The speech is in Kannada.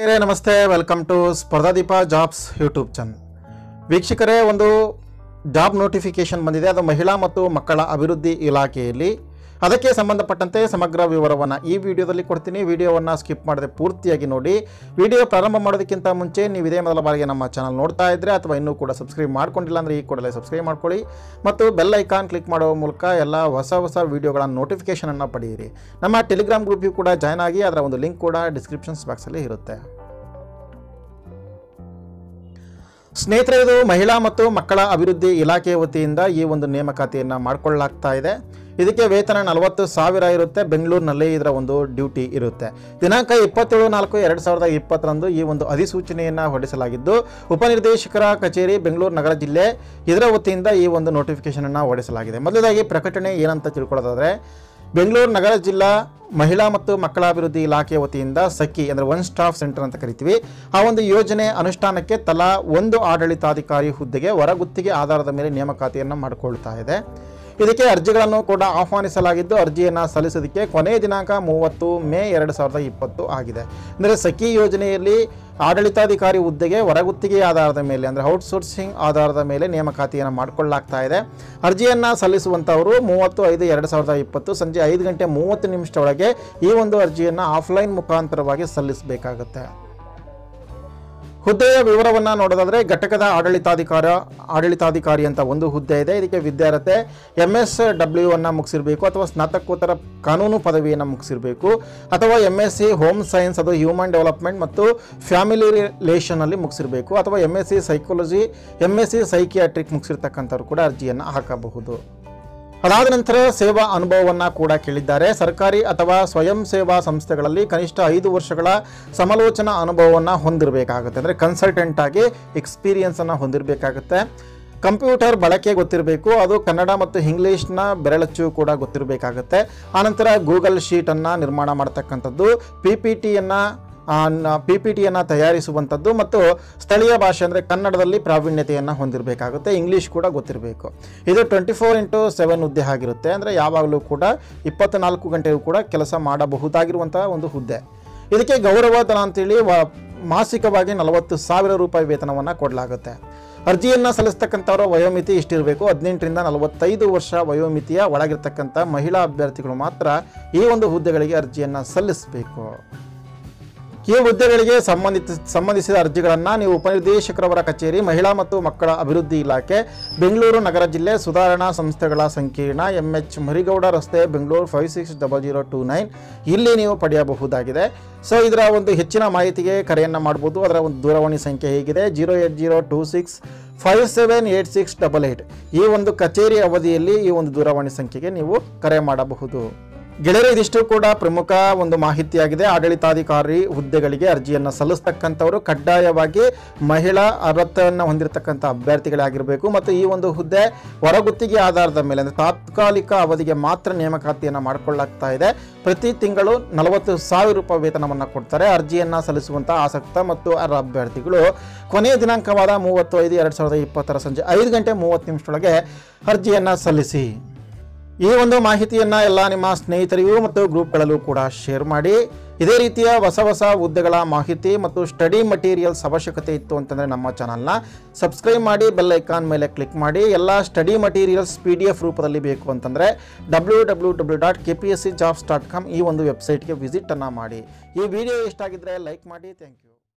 ನಮಸ್ತೆ. Welcome to Spardhadeepa jobs YouTube channel ವೀಕ್ಷಕರೇ, ಒಂದು ಜಾಬ್ ನೋಟಿಫಿಕೇಶನ್ ಬಂದಿದೆ. ಅದು ಮಹಿಳಾ ಮತ್ತು ಮಕ್ಕಳ ಅಭಿವೃದ್ಧಿ ಇಲಾಖೆಯಲ್ಲಿ ಅದಕ್ಕೆ ಸಂಬಂಧಪಟ್ಟಂತೆ ಸಮಗ್ರ ವಿವರವನ್ನು ಈ ವಿಡಿಯೋದಲ್ಲಿ ಕೊಡ್ತೀನಿ. ವಿಡಿಯೋವನ್ನು ಸ್ಕಿಪ್ ಮಾಡದೆ ಪೂರ್ತಿಯಾಗಿ ನೋಡಿ. ವಿಡಿಯೋ ಪ್ರಾರಂಭ ಮಾಡೋದಕ್ಕಿಂತ ಮುಂಚೆ ನೀವು ಇದೇ ಮೊದಲ ಬಾರಿಗೆ ನಮ್ಮ ಚಾನಲ್ ನೋಡ್ತಾ ಇದ್ದರೆ ಅಥವಾ ಇನ್ನೂ ಕೂಡ ಸಬ್ಸ್ಕ್ರೈಬ್ ಮಾಡ್ಕೊಂಡಿಲ್ಲ ಅಂದರೆ ಈ ಕೂಡಲೇ ಸಬ್ಸ್ಕ್ರೈಬ್ ಮಾಡ್ಕೊಳ್ಳಿ. ಮತ್ತು ಬೆಲ್ ಐಕಾನ್ ಕ್ಲಿಕ್ ಮಾಡುವ ಮೂಲಕ ಎಲ್ಲ ಹೊಸ ಹೊಸ ವಿಡಿಯೋಗಳ ನೋಟಿಫಿಕೇಷನನ್ನು ಪಡೆಯಿರಿ. ನಮ್ಮ ಟೆಲಿಗ್ರಾಮ್ ಗ್ರೂಪಿಗೂ ಕೂಡ ಜಾಯ್ನ್ ಆಗಿ ಅದರ ಒಂದು ಲಿಂಕ್ ಕೂಡ ಡಿಸ್ಕ್ರಿಪ್ಷನ್ಸ್ ಬಾಕ್ಸಲ್ಲಿ ಇರುತ್ತೆ. ಸ್ನೇಹಿತರೆ, ಇದು ಮಹಿಳಾ ಮತ್ತು ಮಕ್ಕಳ ಅಭಿವೃದ್ಧಿ ಇಲಾಖೆ ವತಿಯಿಂದ ಈ ಒಂದು ನೇಮಕಾತಿಯನ್ನು ಮಾಡಿಕೊಳ್ಳಲಾಗ್ತಾ ಇದೆ. ಇದಕ್ಕೆ ವೇತನ ನಲವತ್ತು ಸಾವಿರ ಇರುತ್ತೆ. ಬೆಂಗಳೂರಿನಲ್ಲಿ ಇದರ ಒಂದು ಡ್ಯೂಟಿ ಇರುತ್ತೆ. ದಿನಾಂಕ ಇಪ್ಪತ್ತೇಳು ನಾಲ್ಕು ಎರಡು ಸಾವಿರದ ಇಪ್ಪತ್ತರಂದು ಈ ಒಂದು ಅಧಿಸೂಚನೆಯನ್ನು ಹೊರಡಿಸಲಾಗಿದ್ದು ಉಪನಿರ್ದೇಶಕರ ಕಚೇರಿ ಬೆಂಗಳೂರು ನಗರ ಜಿಲ್ಲೆ ಇದರ ವತಿಯಿಂದ ಈ ಒಂದು ನೋಟಿಫಿಕೇಶನನ್ನು ಹೊರಡಿಸಲಾಗಿದೆ. ಮೊದಲದಾಗಿ ಪ್ರಕಟಣೆ ಏನಂತ ತಿಳ್ಕೊಳ್ಳೋದಾದರೆ ಬೆಂಗಳೂರು ನಗರ ಜಿಲ್ಲಾ ಮಹಿಳಾ ಮತ್ತು ಮಕ್ಕಳ ಅಭಿವೃದ್ಧಿ ಇಲಾಖೆ ವತಿಯಿಂದ ಸಖಿ ಅಂದರೆ ಒನ್ ಸ್ಟಾಫ್ ಸೆಂಟರ್ ಅಂತ ಕರಿತೀವಿ. ಆ ಒಂದು ಯೋಜನೆ ಅನುಷ್ಠಾನಕ್ಕೆ ತಲಾ ಒಂದು ಆಡಳಿತಾಧಿಕಾರಿ ಹುದ್ದೆಗೆ ಹೊರಗುತ್ತಿಗೆ ಆಧಾರದ ಮೇಲೆ ನೇಮಕಾತಿಯನ್ನು ಮಾಡಿಕೊಳ್ತಾ ಇದೆ. ಇದಕ್ಕೆ ಅರ್ಜಿಗಳನ್ನು ಕೂಡ ಆಹ್ವಾನಿಸಲಾಗಿದ್ದು, ಅರ್ಜಿಯನ್ನು ಸಲ್ಲಿಸೋದಕ್ಕೆ ಕೊನೆಯ ದಿನಾಂಕ ಮೂವತ್ತು ಮೇ ಎರಡು ಸಾವಿರದ ಇಪ್ಪತ್ತು ಆಗಿದೆ. ಅಂದರೆ ಸಖಿ ಯೋಜನೆಯಲ್ಲಿ ಆಡಳಿತಾಧಿಕಾರಿ ಹುದ್ದೆಗೆ ಹೊರಗುತ್ತಿಗೆ ಆಧಾರದ ಮೇಲೆ, ಅಂದರೆ ಔಟ್ಸೋರ್ಸಿಂಗ್ ಆಧಾರದ ಮೇಲೆ ನೇಮಕಾತಿಯನ್ನು ಮಾಡಿಕೊಳ್ಳಲಾಗ್ತಾ ಇದೆ. ಅರ್ಜಿಯನ್ನು ಸಲ್ಲಿಸುವಂಥವರು ಮೂವತ್ತು ಐದು ಎರಡು ಸಾವಿರದ ಇಪ್ಪತ್ತು ಸಂಜೆ ಐದು ಗಂಟೆ ಮೂವತ್ತು ನಿಮಿಷದೊಳಗೆ ಈ ಒಂದು ಅರ್ಜಿಯನ್ನು ಆಫ್ಲೈನ್ ಮುಖಾಂತರವಾಗಿ ಸಲ್ಲಿಸಬೇಕಾಗುತ್ತೆ. ಹುದ್ದೆಯ ವಿವರವನ್ನು ನೋಡೋದಾದರೆ ಘಟಕದ ಆಡಳಿತಾಧಿಕಾರ, ಆಡಳಿತಾಧಿಕಾರಿ ಅಂತ ಒಂದು ಹುದ್ದೆ ಇದೆ. ಇದಕ್ಕೆ ವಿದ್ಯಾರ್ಥಿ ಎಂ ಎಸ್ ಡಬ್ಲ್ಯೂ ಅನ್ನು ಮುಗಿಸಿರಬೇಕು ಅಥವಾ ಸ್ನಾತಕೋತ್ತರ ಕಾನೂನು ಪದವಿಯನ್ನು ಮುಗಿಸಿರಬೇಕು ಅಥವಾ M S C home science ಅದು ಹ್ಯೂಮನ್ ಡೆವಲಪ್ಮೆಂಟ್ ಮತ್ತು ಫ್ಯಾಮಿಲಿ ರಿಲೇಷನಲ್ಲಿ ಮುಗಿಸಿರಬೇಕು ಅಥವಾ M S C psychology M S C psychiatric ಮುಗಿಸಿರ್ತಕ್ಕಂಥವ್ರು ಕೂಡ ಅರ್ಜಿಯನ್ನು ಹಾಕಬಹುದು. ಅದಾದ ನಂತರ ಸೇವಾ ಅನುಭವವನ್ನು ಕೂಡ ಕೇಳಿದ್ದಾರೆ. ಸರ್ಕಾರಿ ಅಥವಾ ಸ್ವಯಂ ಸೇವಾ ಸಂಸ್ಥೆಗಳಲ್ಲಿ ಕನಿಷ್ಠ ಐದು ವರ್ಷಗಳ ಸಮಾಲೋಚನಾ ಅನುಭವವನ್ನು ಹೊಂದಿರಬೇಕಾಗುತ್ತೆ. ಅಂದರೆ ಕನ್ಸಲ್ಟೆಂಟ್ ಆಗಿ ಎಕ್ಸ್ಪೀರಿಯನ್ಸನ್ನು ಹೊಂದಿರಬೇಕಾಗುತ್ತೆ. ಕಂಪ್ಯೂಟರ್ ಬಳಕೆ ಗೊತ್ತಿರಬೇಕು, ಅದು ಕನ್ನಡ ಮತ್ತು ಇಂಗ್ಲೀಷ್ನ ಬೆರಳಚ್ಚು ಕೂಡ ಗೊತ್ತಿರಬೇಕಾಗುತ್ತೆ. ಆನಂತರ ಗೂಗಲ್ ಶೀಟನ್ನು ನಿರ್ಮಾಣ ಮಾಡ್ತಕ್ಕಂಥದ್ದು ಪಿ ಪಿ ಟಿಯನ್ನು ಪಿ ಪಿ ಟಿಯನ್ನು ತಯಾರಿಸುವಂಥದ್ದು ಮತ್ತು ಸ್ಥಳೀಯ ಭಾಷೆ ಅಂದರೆ ಕನ್ನಡದಲ್ಲಿ ಪ್ರಾವೀಣ್ಯತೆಯನ್ನು ಹೊಂದಿರಬೇಕಾಗುತ್ತೆ ಇಂಗ್ಲೀಷ್ ಕೂಡ ಗೊತ್ತಿರಬೇಕು. ಇದು ಟ್ವೆಂಟಿ ಫೋರ್ ಇಂಟು ಸೆವೆನ್ ಹುದ್ದೆ ಆಗಿರುತ್ತೆ, ಅಂದರೆ ಯಾವಾಗಲೂ ಕೂಡ ಇಪ್ಪತ್ತ್ನಾಲ್ಕು ಗಂಟೆಯೂ ಕೂಡ ಕೆಲಸ ಮಾಡಬಹುದಾಗಿರುವಂಥ ಒಂದು ಹುದ್ದೆ. ಇದಕ್ಕೆ ಗೌರವಧನ ಅಂತೇಳಿ ಮಾಸಿಕವಾಗಿ ನಲವತ್ತು ಸಾವಿರ ರೂಪಾಯಿ ವೇತನವನ್ನು ಕೊಡಲಾಗುತ್ತೆ. ಅರ್ಜಿಯನ್ನು ಸಲ್ಲಿಸ್ತಕ್ಕಂಥವರ ವಯೋಮಿತಿ ಇಷ್ಟಿರಬೇಕು ಹದಿನೆಂಟರಿಂದ ನಲವತ್ತೈದು ವರ್ಷ ವಯೋಮಿತಿಯ ಒಳಗಿರ್ತಕ್ಕಂಥ ಮಹಿಳಾ ಅಭ್ಯರ್ಥಿಗಳು ಮಾತ್ರ ಈ ಒಂದು ಹುದ್ದೆಗಳಿಗೆ ಅರ್ಜಿಯನ್ನು ಸಲ್ಲಿಸಬೇಕು. ಈ ಹುದ್ದೆಗಳಿಗೆ ಸಂಬಂಧಿತ ಸಂಬಂಧಿಸಿದ ಅರ್ಜಿಗಳನ್ನು ನೀವು ಉಪನಿರ್ದೇಶಕರವರ ಕಚೇರಿ, ಮಹಿಳಾ ಮತ್ತು ಮಕ್ಕಳ ಅಭಿವೃದ್ಧಿ ಇಲಾಖೆ, ಬೆಂಗಳೂರು ನಗರ ಜಿಲ್ಲೆ ಸುಧಾರಣಾ ಸಂಸ್ಥೆಗಳ ಸಂಕೀರ್ಣ ಎಂ ಎಚ್ ಮರಿಗೌಡ ರಸ್ತೆ, Bengaluru five six double zero two nine ಇಲ್ಲಿ ನೀವು ಪಡೆಯಬಹುದಾಗಿದೆ. ಸೊ, ಇದರ ಒಂದು ಹೆಚ್ಚಿನ ಮಾಹಿತಿಗೆ ಕರೆಯನ್ನು ಮಾಡ್ಬೋದು. ಅದರ ಒಂದು ದೂರವಾಣಿ ಸಂಖ್ಯೆ ಹೇಗಿದೆ? Zero eight zero two six five seven eight six double eight ಈ ಒಂದು ಕಚೇರಿ ಅವಧಿಯಲ್ಲಿ ಈ ಒಂದು ದೂರವಾಣಿ ಸಂಖ್ಯೆಗೆ ನೀವು ಕರೆ ಮಾಡಬಹುದು. ಗೆಳೆಯರು ಇದಿಷ್ಟು ಕೂಡ ಪ್ರಮುಖ ಒಂದು ಮಾಹಿತಿಯಾಗಿದೆ. ಆಡಳಿತಾಧಿಕಾರಿ ಹುದ್ದೆಗಳಿಗೆ ಅರ್ಜಿಯನ್ನು ಸಲ್ಲಿಸ್ತಕ್ಕಂಥವರು ಕಡ್ಡಾಯವಾಗಿ ಮಹಿಳಾ ಅರ್ಹತೆಯನ್ನು ಹೊಂದಿರತಕ್ಕಂಥ ಅಭ್ಯರ್ಥಿಗಳಾಗಿರಬೇಕು. ಮತ್ತು ಈ ಒಂದು ಹುದ್ದೆ ಹೊರಗುತ್ತಿಗೆ ಆಧಾರದ ಮೇಲೆ, ಅಂದರೆ ತಾತ್ಕಾಲಿಕ ಅವಧಿಗೆ ಮಾತ್ರ ನೇಮಕಾತಿಯನ್ನು ಮಾಡಿಕೊಳ್ಳಾಗ್ತಾ ಇದೆ. ಪ್ರತಿ ತಿಂಗಳು ನಲವತ್ತು ಸಾವಿರ ರೂಪಾಯಿ ವೇತನವನ್ನು ಕೊಡ್ತಾರೆ. ಅರ್ಜಿಯನ್ನು ಸಲ್ಲಿಸುವಂಥ ಆಸಕ್ತ ಮತ್ತು ಅರ್ಹ ಅಭ್ಯರ್ಥಿಗಳು ಕೊನೆಯ ದಿನಾಂಕವಾದ ಮೂವತ್ತು ಐದು ಎರಡು ಸಾವಿರದ ಇಪ್ಪತ್ತರ ಸಂಜೆ ಐದು ಗಂಟೆ ಮೂವತ್ತು ನಿಮಿಷದೊಳಗೆ ಅರ್ಜಿಯನ್ನು ಸಲ್ಲಿಸಿ. ಈ ಒಂದು ಮಾಹಿತಿಯನ್ನು ಎಲ್ಲ ನಿಮ್ಮ ಸ್ನೇಹಿತರಿಗೂ ಮತ್ತು ಗ್ರೂಪ್ಗಳಲ್ಲೂ ಕೂಡ ಶೇರ್ ಮಾಡಿ. ಇದೇ ರೀತಿಯ ಹೊಸ ಹೊಸ ಹುದ್ದೆಗಳ ಮಾಹಿತಿ ಮತ್ತು ಸ್ಟಡಿ ಮಟೀರಿಯಲ್ಸ್ ಅವಶ್ಯಕತೆ ಇತ್ತು ಅಂತಂದರೆ ನಮ್ಮ ಚಾನಲ್ನ ಸಬ್ಸ್ಕ್ರೈಬ್ ಮಾಡಿ, ಬೆಲ್ ಐಕಾನ್ ಮೇಲೆ ಕ್ಲಿಕ್ ಮಾಡಿ. ಎಲ್ಲ study materials P D F ರೂಪದಲ್ಲಿ ಬೇಕು ಅಂತಂದರೆ W W W dot K P S C jobs dot com ಈ ಒಂದು ವೆಬ್ಸೈಟ್ಗೆ ವಿಸಿಟನ್ನು ಮಾಡಿ. ಈ ವಿಡಿಯೋ ಇಷ್ಟ ಆಗಿದ್ದರೆ ಲೈಕ್ ಮಾಡಿ. Thank you.